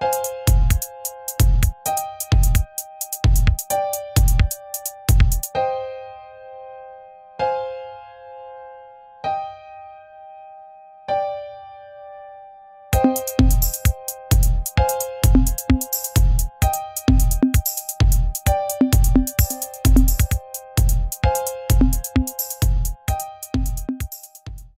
you